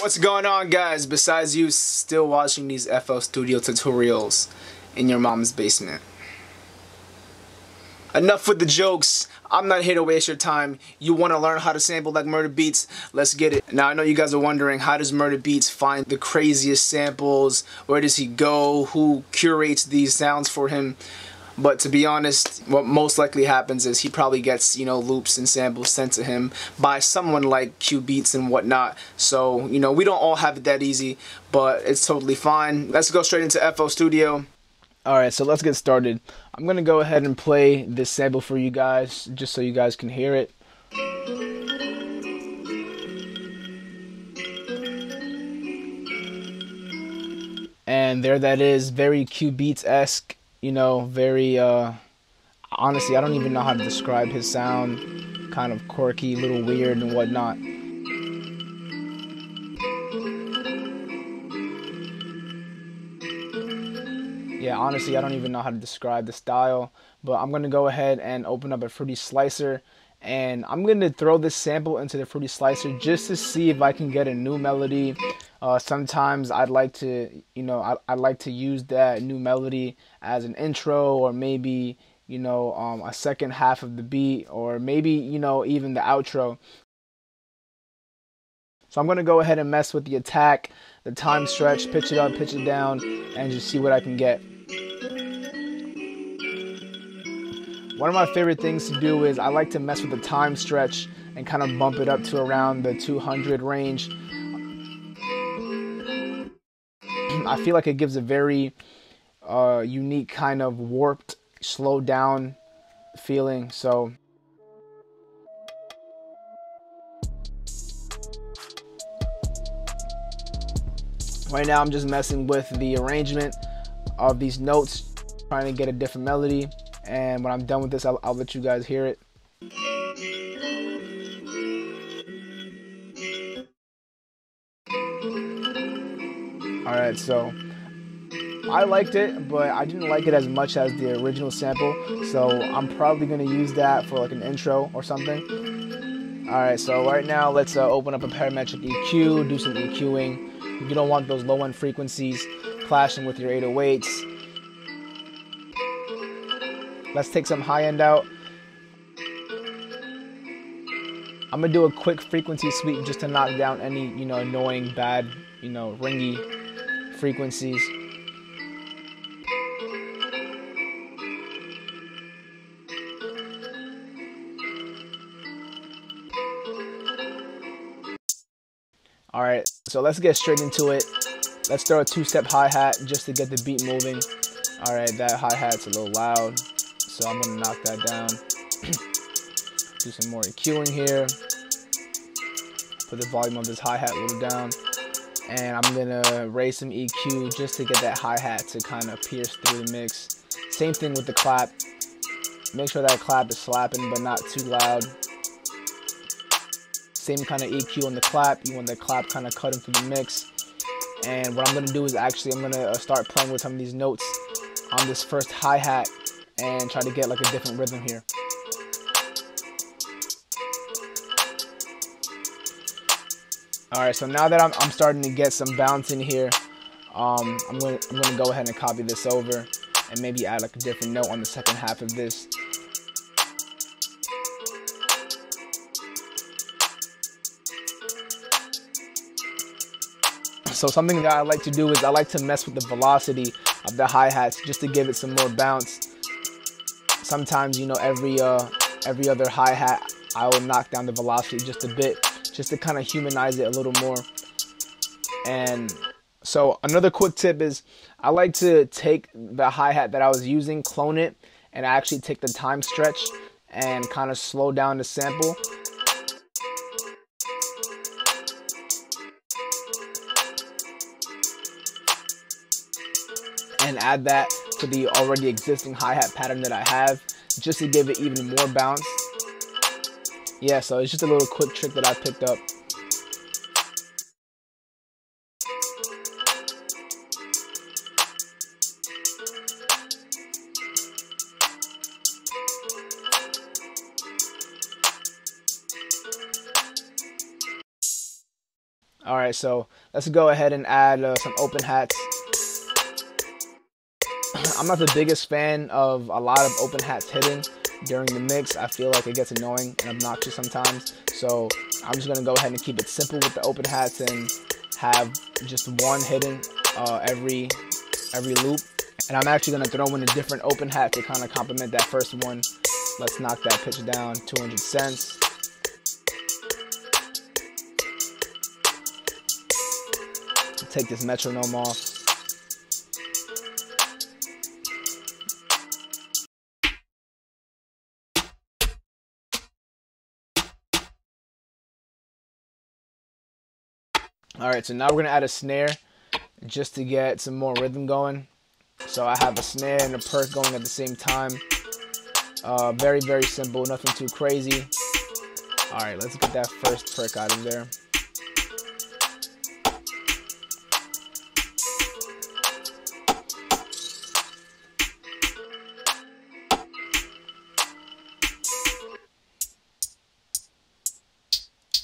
What's going on guys besides you still watching these FL Studio tutorials in your mom's basement? Enough with the jokes. I'm not here to waste your time. You want to learn how to sample like Murda Beatz? Let's get it. Now I know you guys are wondering how does Murda Beatz find the craziest samples? Where does he go? Who curates these sounds for him? But to be honest, what most likely happens is he probably gets, you know, loops and samples sent to him by someone like Cubeatz and whatnot. So, you know, we don't all have it that easy, but it's totally fine. Let's go straight into FL Studio. Alright, so let's get started. I'm going to go ahead and play this sample for you guys, just so you guys can hear it. And there that is, very Cubeatz-esque you know, very uh honestly, I don't even know how to describe his sound. Kind of quirky, little weird and whatnot. Yeah, honestly, I don't even know how to describe the style, but I'm to go ahead and open up a Fruity Slicer and I'm to throw this sample into the Fruity Slicer just to see if I can get a new melody uh, sometimes I'd like to, you know, I, I'd like to use that new melody as an intro or maybe, you know, um, a second half of the beat or maybe, you know, even the outro. So I'm going to go ahead and mess with the attack, the time stretch, pitch it up, pitch it down, and just see what I can get. One of my favorite things to do is I like to mess with the time stretch and kind of bump it up to around the 200 range. I feel like it gives a very uh, unique kind of warped, slowed down feeling. So. Right now, I'm just messing with the arrangement of these notes, trying to get a different melody. And when I'm done with this, I'll, I'll let you guys hear it. Alright, so I liked it, but I didn't like it as much as the original sample, so I'm probably to use that for like an intro or something. Alright, so right now let's uh, open up a parametric EQ, do some EQing. You don't want those low end frequencies clashing with your 808s. Let's take some high end out. I'm gonna do a quick frequency sweep just to knock down any, you know, annoying, bad, you know, ringy frequencies. Alright, so let's get straight into it. Let's throw a two-step hi-hat just to get the beat moving. Alright, that hi-hat's a little loud, so I'm gonna knock that down. Do some more EQing here. Put the volume of this hi-hat a little down and I'm gonna raise some EQ just to get that hi-hat to kind of pierce through the mix. Same thing with the clap. Make sure that clap is slapping but not too loud. Same kind of EQ on the clap. You want the clap kind of cutting through the mix. And what I'm gonna do is actually I'm gonna uh, start playing with some of these notes on this first hi-hat and try to get like a different rhythm here. All right, so now that I'm, I'm starting to get some bounce in here, um, I'm to I'm gonna go ahead and copy this over and maybe add like a different note on the second half of this. So something that I like to do is I like to mess with the velocity of the hi-hats just to give it some more bounce. Sometimes, you know, every uh, every other hi-hat, I will knock down the velocity just a bit just to kind of humanize it a little more. And so another quick tip is I like to take the hi-hat that I was using, clone it, and actually take the time stretch and kind of slow down the sample. And add that to the already existing hi-hat pattern that I have just to give it even more bounce yeah, so it's just a little quick trick that I picked up. All right, so let's go ahead and add uh, some open hats. I'm not the biggest fan of a lot of open hats hitting during the mix. I feel like it gets annoying and obnoxious sometimes. So I'm just gonna go ahead and keep it simple with the open hats and have just one hidden uh, every every loop. And I'm actually gonna throw in a different open hat to kind of complement that first one. Let's knock that pitch down 200 cents. Take this metronome off. All right, so now we're gonna add a snare just to get some more rhythm going. So I have a snare and a perk going at the same time. Uh, very, very simple, nothing too crazy. All right, let's get that first perk out of there.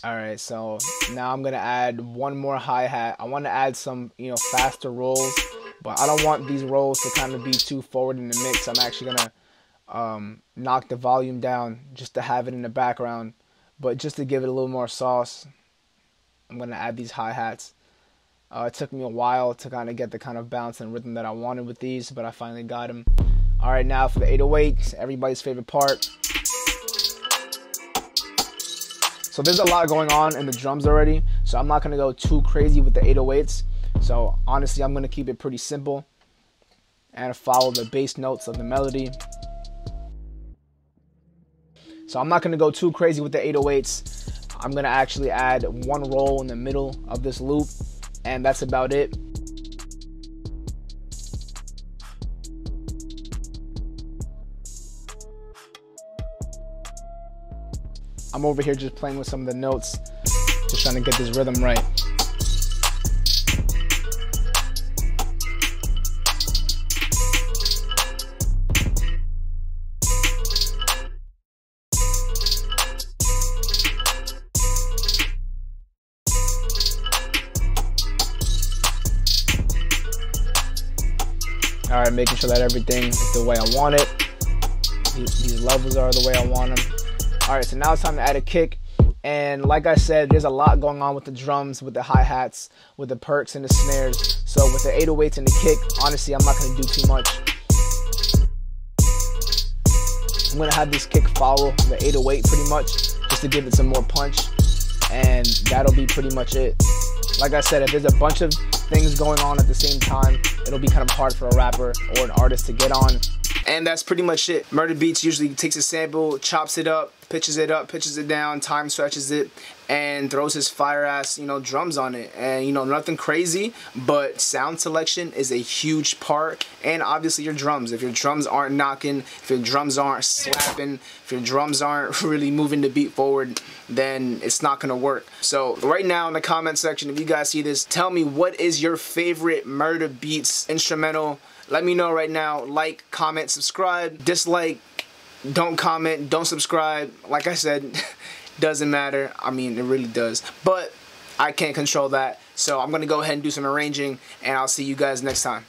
All right, so now I'm gonna add one more hi-hat. I wanna add some, you know, faster rolls, but I don't want these rolls to kind of be too forward in the mix. I'm actually gonna um, knock the volume down just to have it in the background, but just to give it a little more sauce, I'm gonna add these hi-hats. Uh, it took me a while to kind of get the kind of bounce and rhythm that I wanted with these, but I finally got them. All right, now for the 808s, everybody's favorite part. So there's a lot going on in the drums already. So I'm not going to go too crazy with the 808s. So honestly, I'm going to keep it pretty simple and follow the bass notes of the melody. So I'm not going to go too crazy with the 808s. I'm going to actually add one roll in the middle of this loop and that's about it. I'm over here just playing with some of the notes, just trying to get this rhythm right. All right, making sure that everything is the way I want it. These levels are the way I want them. All right, so now it's time to add a kick. And like I said, there's a lot going on with the drums, with the hi-hats, with the perks and the snares. So with the 808s and the kick, honestly, I'm not gonna do too much. I'm gonna have this kick follow the 808 pretty much, just to give it some more punch. And that'll be pretty much it. Like I said, if there's a bunch of things going on at the same time, it'll be kind of hard for a rapper or an artist to get on. And that's pretty much it. Murda Beatz usually takes a sample, chops it up, pitches it up, pitches it down, time stretches it, and throws his fire ass, you know, drums on it. And, you know, nothing crazy, but sound selection is a huge part. And obviously your drums. If your drums aren't knocking, if your drums aren't slapping, if your drums aren't really moving the beat forward, then it's not gonna work. So right now in the comment section, if you guys see this, tell me what is your favorite Murda Beatz instrumental let me know right now. Like, comment, subscribe, dislike, don't comment, don't subscribe. Like I said, doesn't matter. I mean, it really does. But I can't control that. So I'm going to go ahead and do some arranging, and I'll see you guys next time.